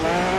Wow.